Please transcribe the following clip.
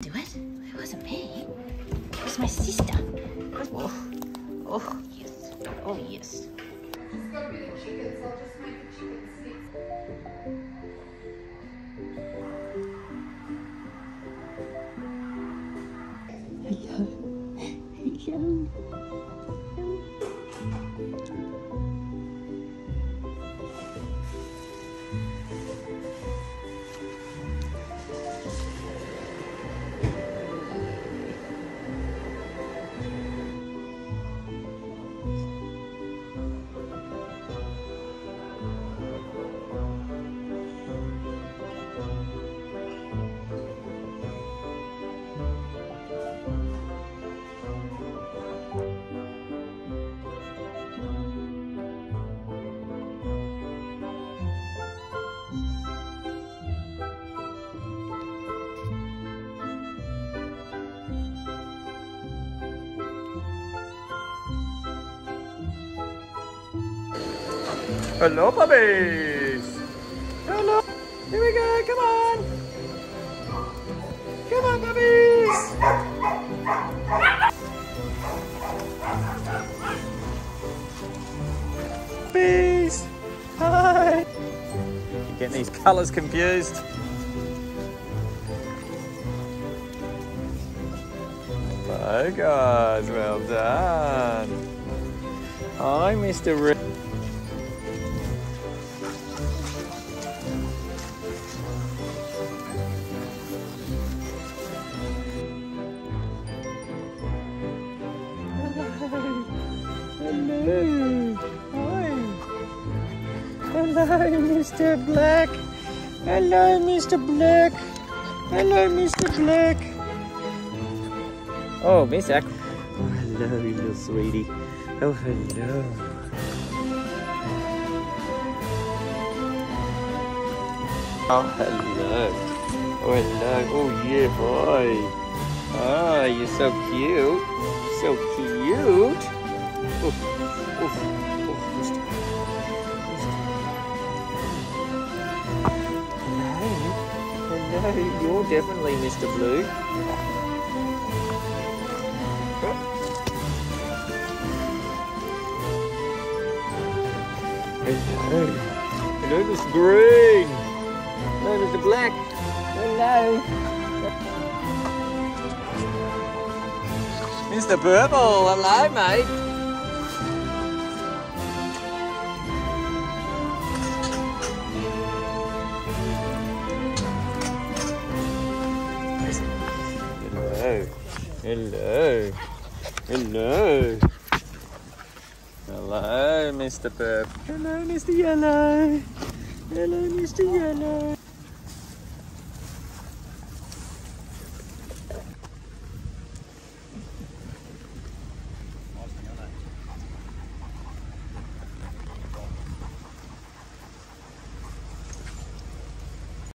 Do it? It wasn't me. It was my sister. Oh, oh yes. Oh yes. It's got Hello, puppies. Hello. Here we go. Come on. Come on, puppies. Puppies. Hi. You're getting these colours confused. Hello, guys. Well done. Hi, Mr. Rick. Hello. Hi. Hello, Mr. Black. Hello, Mr. Black. Hello, Mr. Black. Oh, Miss Aqu. Oh, hello, you little sweetie. Oh, hello. Oh, hello. Oh, hello. Oh, yeah, boy. Ah, you're so cute. So cute. Hello. Hello. You're definitely Mr. Blue. Hello. Hello, Mr. Green. Hello, Mr. Black. Hello. Mr. Purple, hello, mate. Hello. Hello. Hello, Mr. Purple. Hello, Mr. Yellow. Hello, Mr. Yellow.